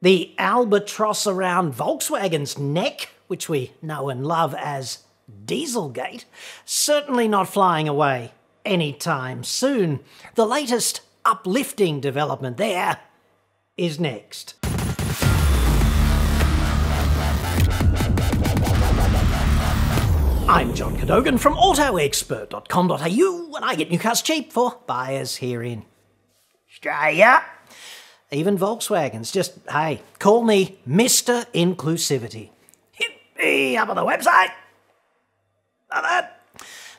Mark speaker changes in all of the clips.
Speaker 1: The albatross around Volkswagen's neck, which we know and love as Dieselgate, certainly not flying away anytime soon. The latest uplifting development there is next. I'm John Cadogan from AutoExpert.com.au and I get new cars cheap for buyers here in Australia. Even Volkswagens. Just, hey, call me Mr. Inclusivity. Hit me up on the website. Like that.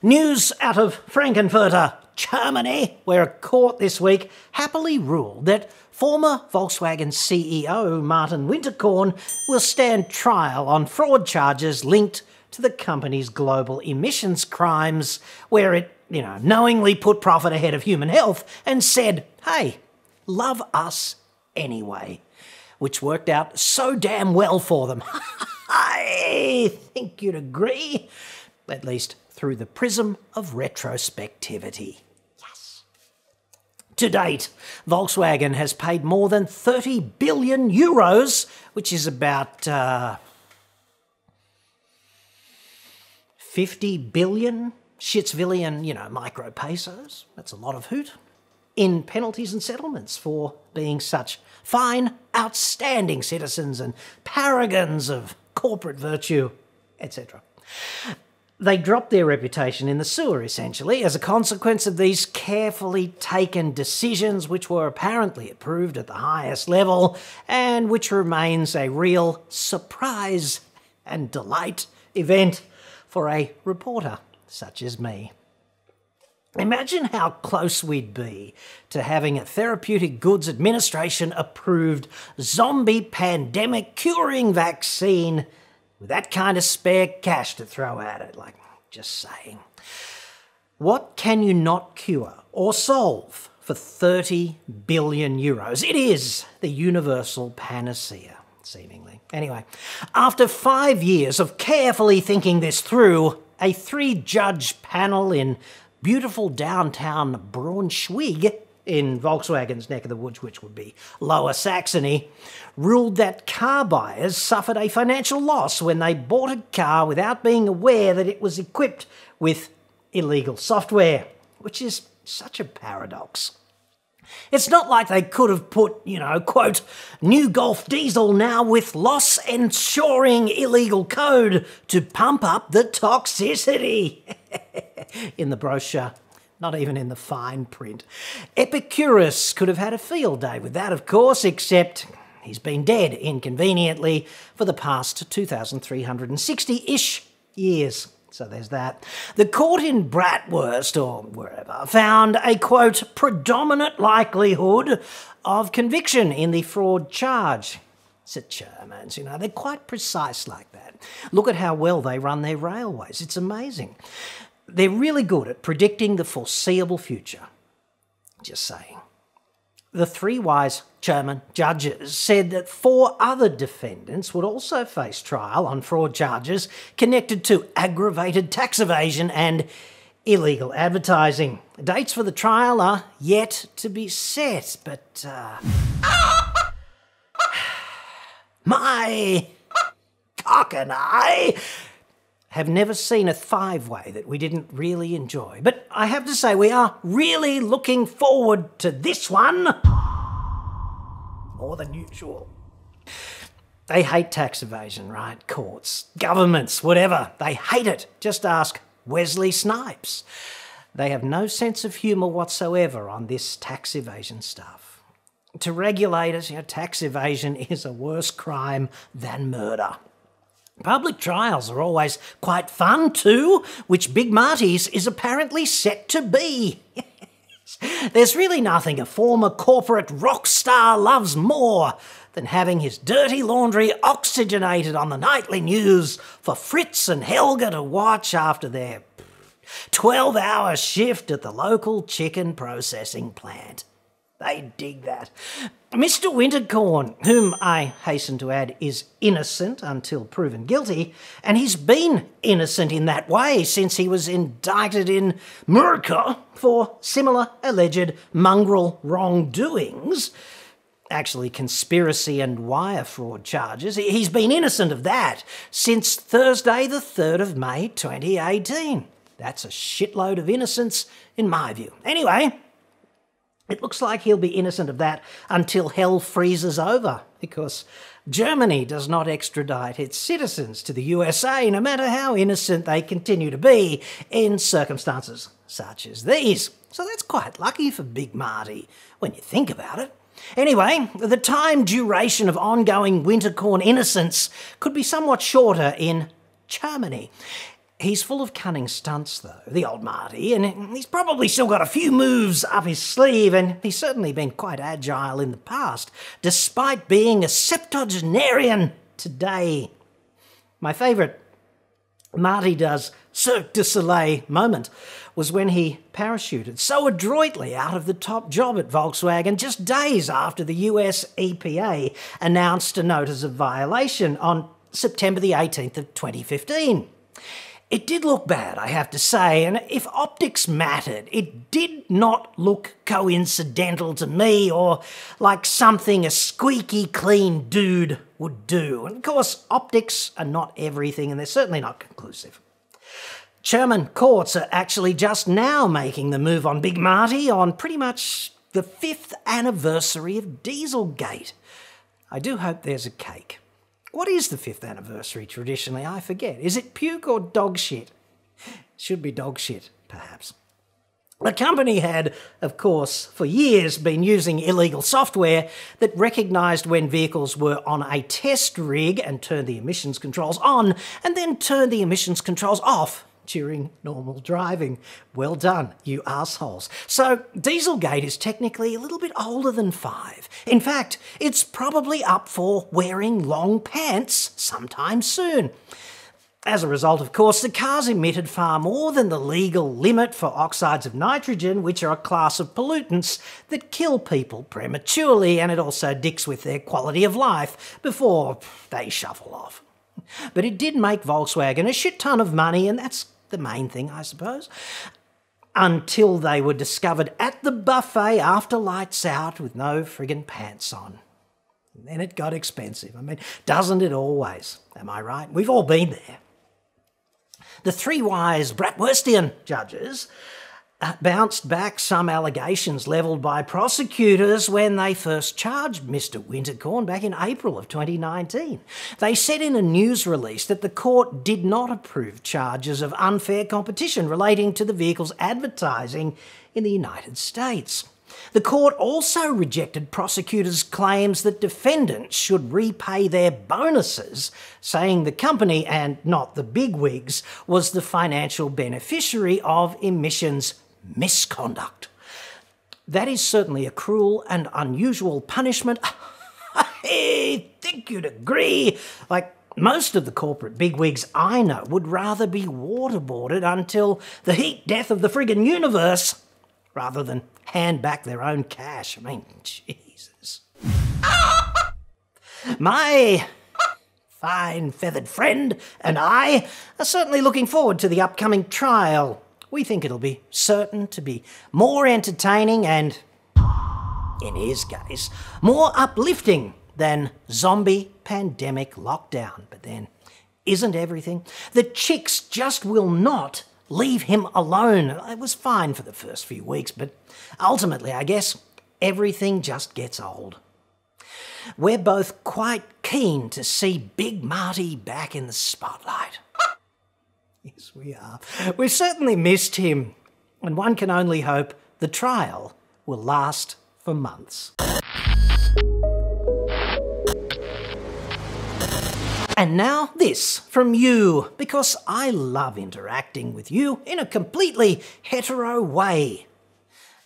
Speaker 1: News out of Frankenfurter, Germany, where a court this week happily ruled that former Volkswagen CEO Martin Winterkorn will stand trial on fraud charges linked to the company's global emissions crimes, where it, you know, knowingly put profit ahead of human health and said, hey, love us anyway, which worked out so damn well for them. I think you'd agree, at least through the prism of retrospectivity. Yes. To date, Volkswagen has paid more than 30 billion euros, which is about uh, 50 billion Shitsvillian, you know, micro pesos. That's a lot of hoot. In penalties and settlements for being such fine, outstanding citizens and paragons of corporate virtue, etc. They dropped their reputation in the sewer, essentially, as a consequence of these carefully taken decisions, which were apparently approved at the highest level, and which remains a real surprise and delight event for a reporter such as me. Imagine how close we'd be to having a Therapeutic Goods Administration approved zombie pandemic curing vaccine with that kind of spare cash to throw at it. Like, just saying. What can you not cure or solve for 30 billion euros? It is the universal panacea seemingly. Anyway, after five years of carefully thinking this through, a three judge panel in beautiful downtown Braunschweig, in Volkswagen's neck of the woods, which would be Lower Saxony, ruled that car buyers suffered a financial loss when they bought a car without being aware that it was equipped with illegal software, which is such a paradox. It's not like they could have put, you know, quote, new Golf diesel now with loss ensuring illegal code to pump up the toxicity in the brochure. Not even in the fine print. Epicurus could have had a field day with that, of course, except he's been dead inconveniently for the past 2,360 ish years. So there's that. The court in Bratwurst, or wherever, found a quote, predominant likelihood of conviction in the fraud charge. It's a Germans, you know, they're quite precise like that. Look at how well they run their railways. It's amazing. They're really good at predicting the foreseeable future. Just saying. The three wise German judges said that four other defendants would also face trial on fraud charges connected to aggravated tax evasion and illegal advertising. Dates for the trial are yet to be set, but. Uh, my cock and I have never seen a five way that we didn't really enjoy. But I have to say, we are really looking forward to this one more than usual. They hate tax evasion, right? Courts, governments, whatever. They hate it. Just ask Wesley Snipes. They have no sense of humour whatsoever on this tax evasion stuff. To regulators, you know, tax evasion is a worse crime than murder. Public trials are always quite fun too, which Big Marty's is apparently set to be. There's really nothing a former corporate rock star loves more than having his dirty laundry oxygenated on the nightly news for Fritz and Helga to watch after their 12 hour shift at the local chicken processing plant. They dig that. Mr. Winterkorn, whom I hasten to add is innocent until proven guilty, and he's been innocent in that way since he was indicted in America for similar alleged mongrel wrongdoings, actually conspiracy and wire fraud charges. He's been innocent of that since Thursday, the 3rd of May 2018. That's a shitload of innocence, in my view. Anyway, it looks like he'll be innocent of that until hell freezes over, because Germany does not extradite its citizens to the USA, no matter how innocent they continue to be in circumstances such as these. So that's quite lucky for Big Marty, when you think about it. Anyway, the time duration of ongoing Winterkorn innocence could be somewhat shorter in Germany. He's full of cunning stunts, though, the old Marty, and he's probably still got a few moves up his sleeve, and he's certainly been quite agile in the past, despite being a septuagenarian today. My favourite Marty does Cirque du Soleil moment was when he parachuted so adroitly out of the top job at Volkswagen just days after the US EPA announced a notice of violation on September the 18th of 2015. It did look bad, I have to say, and if optics mattered, it did not look coincidental to me or like something a squeaky clean dude would do. And of course, optics are not everything, and they're certainly not conclusive. German courts are actually just now making the move on Big Marty on pretty much the fifth anniversary of Dieselgate. I do hope there's a cake. What is the fifth anniversary traditionally? I forget. Is it puke or dog shit? Should be dog shit, perhaps. The company had, of course, for years been using illegal software that recognised when vehicles were on a test rig and turned the emissions controls on, and then turned the emissions controls off during normal driving. Well done, you assholes. So, Dieselgate is technically a little bit older than five. In fact, it's probably up for wearing long pants sometime soon. As a result, of course, the cars emitted far more than the legal limit for oxides of nitrogen, which are a class of pollutants that kill people prematurely, and it also dicks with their quality of life before they shuffle off. But it did make Volkswagen a shit ton of money, and that's the main thing, I suppose. Until they were discovered at the buffet after lights out with no friggin' pants on. And then it got expensive. I mean, doesn't it always? Am I right? We've all been there. The three wise Bratwurstian judges Uh, bounced back some allegations levelled by prosecutors when they first charged Mr. Winterkorn back in April of 2019. They said in a news release that the court did not approve charges of unfair competition relating to the vehicle's advertising in the United States. The court also rejected prosecutors' claims that defendants should repay their bonuses, saying the company, and not the bigwigs, was the financial beneficiary of emissions misconduct. That is certainly a cruel and unusual punishment. I think you'd agree. Like most of the corporate bigwigs I know would rather be waterboarded until the heat death of the friggin' universe rather than hand back their own cash. I mean, Jesus. My fine feathered friend and I are certainly looking forward to the upcoming trial we think it'll be certain to be more entertaining and, in his case, more uplifting than zombie pandemic lockdown. But then, isn't everything? The chicks just will not leave him alone. It was fine for the first few weeks, but ultimately, I guess, everything just gets old. We're both quite keen to see Big Marty back in the spotlight. Yes, we are. We've certainly missed him, and one can only hope the trial will last for months. And now this from you, because I love interacting with you in a completely hetero way.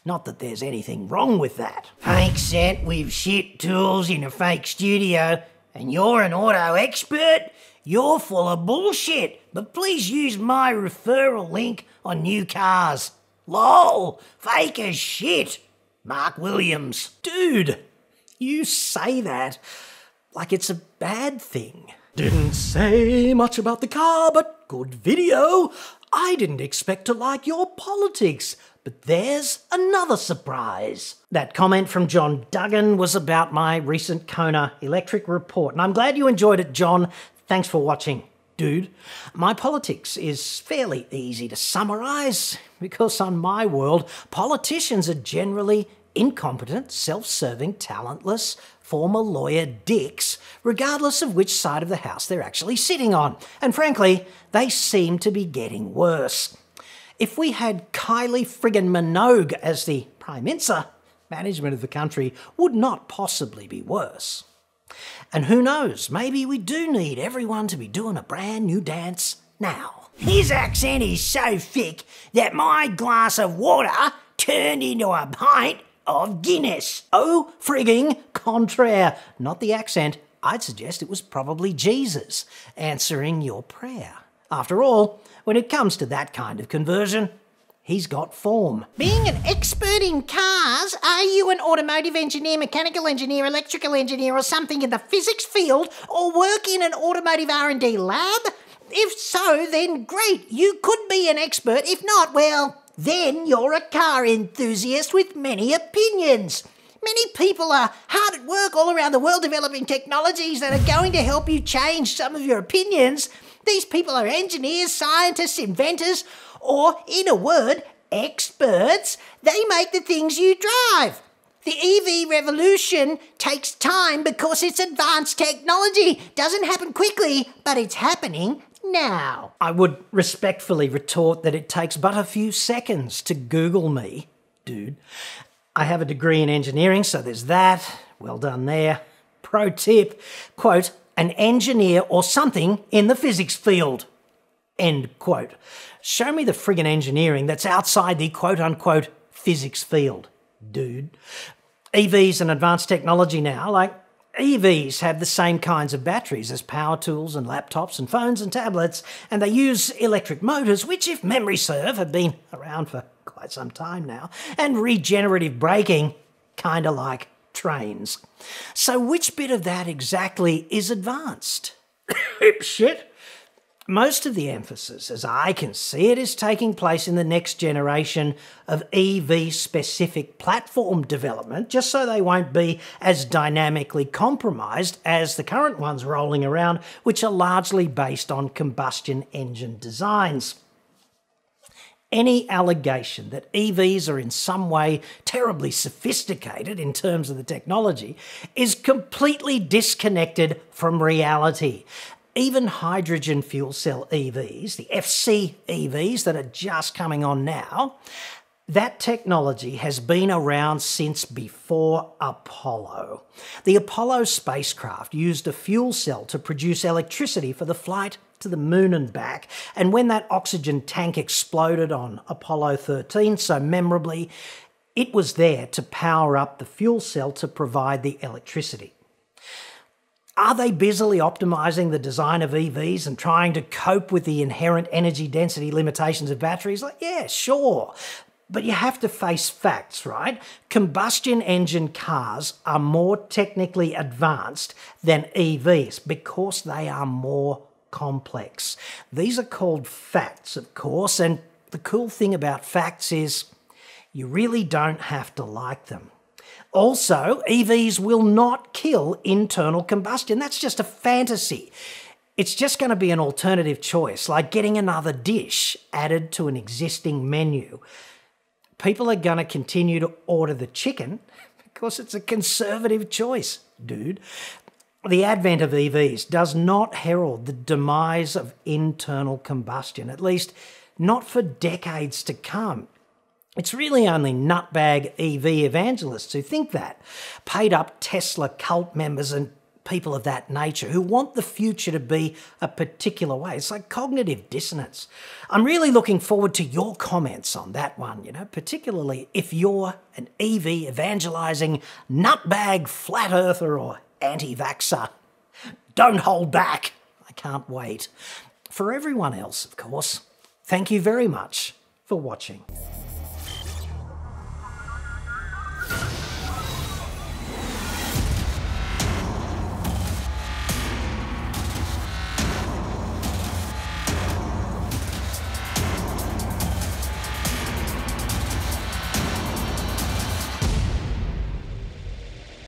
Speaker 1: Not that there's anything wrong with that. Fake set with shit tools in a fake studio, and you're an auto expert? You're full of bullshit, but please use my referral link on new cars. LOL, fake as shit. Mark Williams. Dude, you say that like it's a bad thing. Didn't say much about the car, but good video. I didn't expect to like your politics. But there's another surprise. That comment from John Duggan was about my recent Kona electric report, and I'm glad you enjoyed it, John. Thanks for watching. Dude, my politics is fairly easy to summarise because, on my world, politicians are generally incompetent, self serving, talentless, former lawyer dicks, regardless of which side of the house they're actually sitting on. And frankly, they seem to be getting worse. If we had Kylie friggin' Minogue as the Prime Minister, management of the country would not possibly be worse. And who knows, maybe we do need everyone to be doing a brand new dance now.
Speaker 2: His accent is so thick that my glass of water turned into a pint of Guinness.
Speaker 1: Oh, frigging contraire. Not the accent. I'd suggest it was probably Jesus answering your prayer. After all, when it comes to that kind of conversion, he's got form.
Speaker 3: Being an expert in cars, are you an automotive engineer, mechanical engineer, electrical engineer, or something in the physics field, or work in an automotive R&D lab? If so, then great, you could be an expert. If not, well, then you're a car enthusiast with many opinions. Many people are hard at work all around the world developing technologies that are going to help you change some of your opinions. These people are engineers, scientists, inventors, or, in a word, experts. They make the things you drive. The EV revolution takes time because it's advanced technology. Doesn't happen quickly, but it's happening now.
Speaker 1: I would respectfully retort that it takes but a few seconds to Google me, dude. I have a degree in engineering, so there's that. Well done there. Pro tip quote, an engineer or something in the physics field. End quote. Show me the friggin' engineering that's outside the quote unquote physics field, dude. EVs and advanced technology now, like EVs have the same kinds of batteries as power tools and laptops and phones and tablets, and they use electric motors, which, if memory serve, have been around for quite some time now, and regenerative braking, kinda like trains. So, which bit of that exactly is advanced? Hip Shit. Most of the emphasis, as I can see it, is taking place in the next generation of EV specific platform development, just so they won't be as dynamically compromised as the current ones rolling around, which are largely based on combustion engine designs any allegation that EVs are in some way terribly sophisticated in terms of the technology is completely disconnected from reality. Even hydrogen fuel cell EVs, the FC EVs that are just coming on now, that technology has been around since before Apollo. The Apollo spacecraft used a fuel cell to produce electricity for the flight to the moon and back. And when that oxygen tank exploded on Apollo 13 so memorably, it was there to power up the fuel cell to provide the electricity. Are they busily optimizing the design of EVs and trying to cope with the inherent energy density limitations of batteries? Like, yeah, sure. But you have to face facts, right? Combustion engine cars are more technically advanced than EVs because they are more complex. These are called facts, of course, and the cool thing about facts is you really don't have to like them. Also, EVs will not kill internal combustion. That's just a fantasy. It's just going to be an alternative choice, like getting another dish added to an existing menu. People are going to continue to order the chicken because it's a conservative choice, dude the advent of EVs does not herald the demise of internal combustion, at least not for decades to come. It's really only nutbag EV evangelists who think that. Paid up Tesla cult members and people of that nature who want the future to be a particular way. It's like cognitive dissonance. I'm really looking forward to your comments on that one, you know, particularly if you're an EV evangelizing nutbag flat earther or anti vaxxer. Don't hold back. I can't wait. For everyone else, of course, thank you very much for watching.